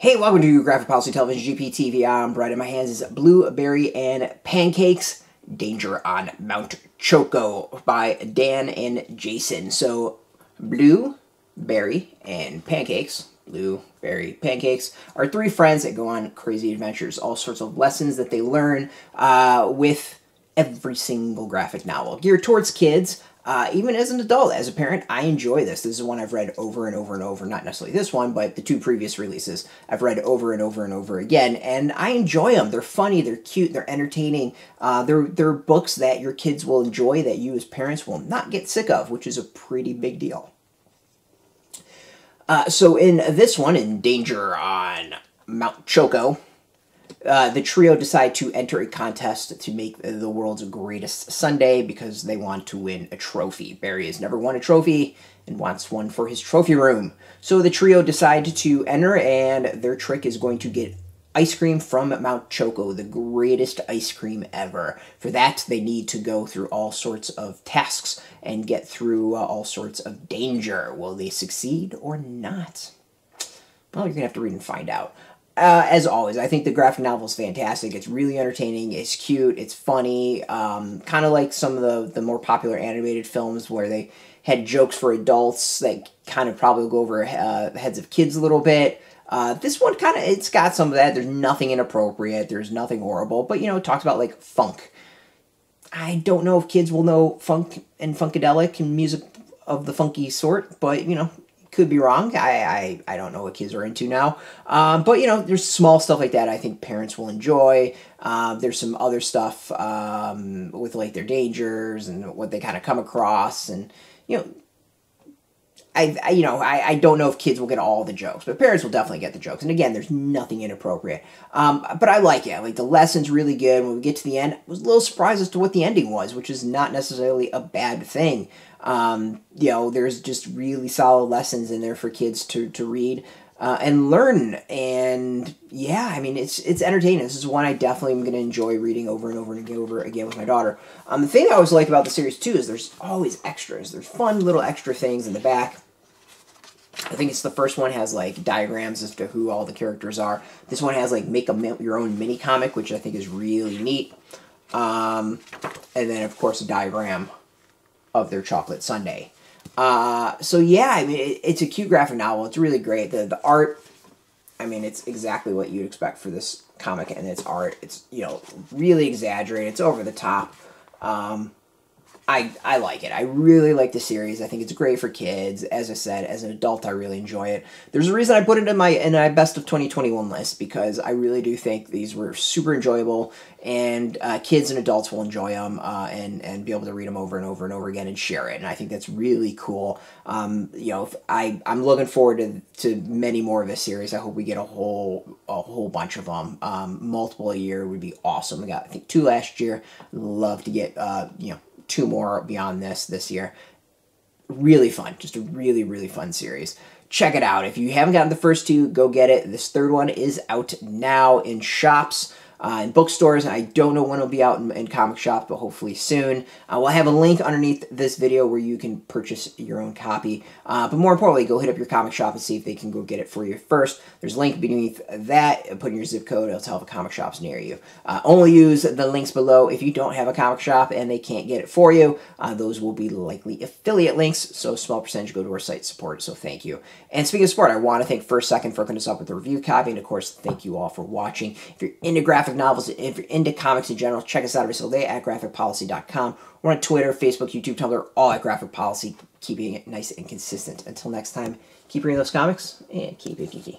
Hey, welcome to Graphic Policy Television GPTV. I'm Brett, and my hands is Blue, Barry and Pancakes Danger on Mount Choco by Dan and Jason. So, Blue, Barry and Pancakes, Blue, Barry Pancakes, are three friends that go on crazy adventures, all sorts of lessons that they learn uh, with every single graphic novel geared towards kids uh, even as an adult, as a parent, I enjoy this. This is one I've read over and over and over. Not necessarily this one, but the two previous releases I've read over and over and over again, and I enjoy them. They're funny, they're cute, they're entertaining. Uh, they're they're books that your kids will enjoy, that you as parents will not get sick of, which is a pretty big deal. Uh, so in this one, in Danger on Mount Choco, uh, the trio decide to enter a contest to make the world's greatest sundae because they want to win a trophy. Barry has never won a trophy and wants one for his trophy room. So the trio decide to enter, and their trick is going to get ice cream from Mount Choco, the greatest ice cream ever. For that, they need to go through all sorts of tasks and get through uh, all sorts of danger. Will they succeed or not? Well, you're going to have to read and find out uh, as always, I think the graphic novel is fantastic. It's really entertaining. It's cute. It's funny. Um, kind of like some of the the more popular animated films where they had jokes for adults that kind of probably go over uh, heads of kids a little bit. Uh, this one kind of it's got some of that. There's nothing inappropriate. There's nothing horrible. But you know, it talks about like funk. I don't know if kids will know funk and funkadelic and music of the funky sort, but you know, could be wrong. I, I, I don't know what kids are into now. Um, but, you know, there's small stuff like that I think parents will enjoy. Um, there's some other stuff um, with, like, their dangers and what they kind of come across. And, you know, I, I, you know I, I don't know if kids will get all the jokes, but parents will definitely get the jokes. And again, there's nothing inappropriate. Um, but I like it. Like the lesson's really good. When we get to the end, I was a little surprised as to what the ending was, which is not necessarily a bad thing. Um, you know, there's just really solid lessons in there for kids to to read. Uh, and learn. And yeah, I mean, it's it's entertaining. This is one I definitely am going to enjoy reading over and over and again, over again with my daughter. Um, the thing I always like about the series too is there's always extras. There's fun little extra things in the back. I think it's the first one has like diagrams as to who all the characters are. This one has like make a your own mini comic, which I think is really neat. Um, and then of course a diagram of their chocolate sundae. Uh, so yeah, I mean, it, it's a cute graphic novel. It's really great. The the art, I mean, it's exactly what you'd expect for this comic and its art. It's you know really exaggerated. It's over the top. Um, I, I like it. I really like the series. I think it's great for kids. As I said, as an adult, I really enjoy it. There's a reason I put it in my in my best of 2021 list because I really do think these were super enjoyable, and uh, kids and adults will enjoy them uh, and and be able to read them over and over and over again and share it. And I think that's really cool. Um, you know, I I'm looking forward to to many more of this series. I hope we get a whole a whole bunch of them. Um, multiple a year would be awesome. We got I think two last year. Love to get uh, you know two more beyond this this year. Really fun, just a really, really fun series. Check it out. If you haven't gotten the first two, go get it. This third one is out now in shops uh, in bookstores. I don't know when it'll be out in, in comic shops, but hopefully soon. Uh, we'll have a link underneath this video where you can purchase your own copy. Uh, but more importantly, go hit up your comic shop and see if they can go get it for you first. There's a link beneath that. Put in your zip code. It'll tell if a comic shop's near you. Uh, only use the links below if you don't have a comic shop and they can't get it for you. Uh, those will be likely affiliate links, so small percentage go to our site support, so thank you. And speaking of support, I want to thank First Second for hooking us up with the review copy, and of course, thank you all for watching. If you're into graphic graphic novels, if you're into comics in general, check us out every single day at graphicpolicy.com. We're on Twitter, Facebook, YouTube, Tumblr, all at Graphic Policy, keeping it nice and consistent. Until next time, keep reading those comics and keep it geeky.